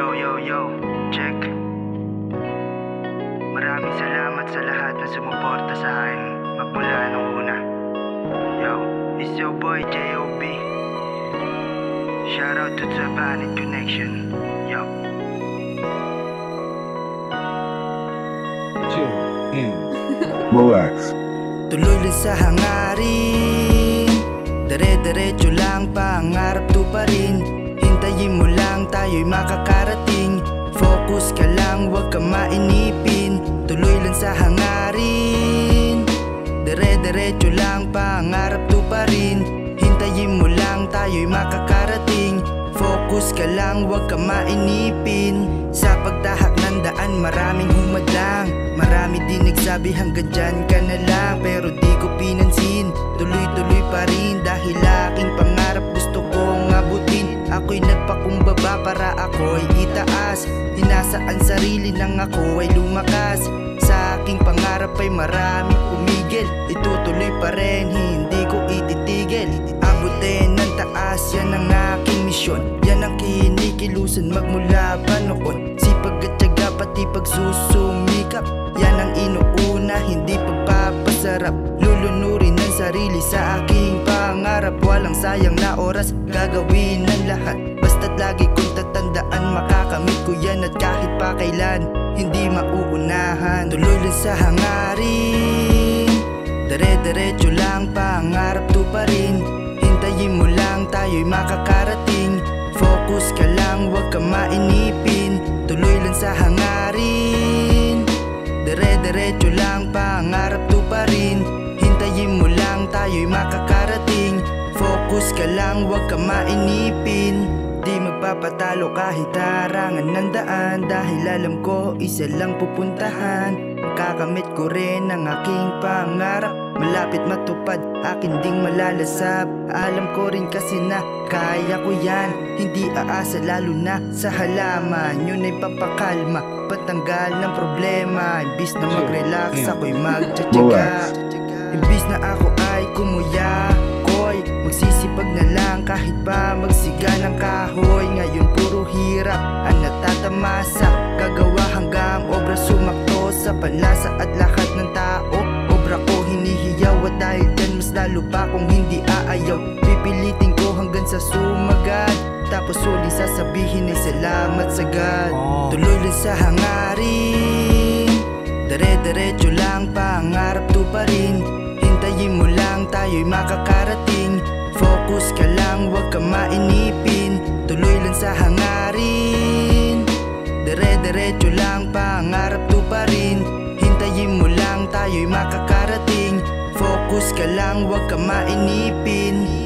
Yo, yo, yo, check. Maraming salamat sa lahat na sumuporta sa akin magmula nung una. Yo, it's your boy J.O.B Shoutout to Tabanet Connection. Yo. Chill. In. Relax. Tuloy lang sa hangarin. Dire-diretso lang pangarap to pa rin. Hintayin mo lang tayo'y makakarating. Focus ka lang, huwag ka mainipin. Tuloy lang sa hangarin. Dire-diretso lang pangarap to pa rin. Hintayin mo lang tayo'y makakarating. Focus ka lang, huwag ka mainipin. Sa pagtahak ng daan, maraming humadlang. Marami din nagsabi hanggang dyan ka na lang. Pero di ko pinansin. Tuloy-tuloy pa rin Dahil aking pangarap nagpakumbaba para ako'y itaas. Hinasaan sarili ng ako ay lumakas. Sa aking pangarap ay maraming umigil Itutuloy pa rin, hindi ko ititigil. Abutin ng taas, yan ang aking misyon. Yan ang kinikilusan magmula pa noon. Sipag at tiyaga pati pagsusumikap. Yan ang inuuna, hindi pagpapasarap. Lulunurin ng sarili sa pangarap Walang sayang na oras, gagawin ng lahat. Basta't lagi kong tatandaan Makakamit ko yan at kahit pa kailan Hindi mauunahan. Tuloy lang sa hangarin Dire-diretso lang pangarap to pa rin. Hintayin mo lang tayo'y makakarating. Focus ka lang, huwag ka mainipin. Tuloy lang sa hangarin Dire-diretso lang Focus ka lang, huwag ka mainipin. Di magpapatalo kahit harangan ng daan. Dahil alam ko isa lang pupuntahan. Kakamit ko rin ang aking pangarap. Malapit matupad, akin ding malalasap. Alam ko rin kasi na kaya ko yan. Hindi aasa lalo na sa halaman. Yun ay papakalma, patanggal ng problema. Imbis na mag-relax, ako'y magtsatsaga hirap. Ang natatamasa Gagawa hanggang obra sumakto sa panlasa at lahat ng tao. Obra ko hinihiyaw at dahil dyan mas lalo pa kung hindi aayaw. Pipilitin ko hanggang sa sumagal Tapos uling sasabihin ay salamat sa God. Tuloy lang sa hangarin. Dire-diretso lang pangarap to pa rin. Hintayin mo lang tayo'y makakarating Focus ka lang, huwag ka mainipin. Tuloy lang sa hangarin. Dire-diretso lang pangarap to pa rin. Hintayin mo lang tayo'y makakarating. Focus ka lang, huwag ka mainipin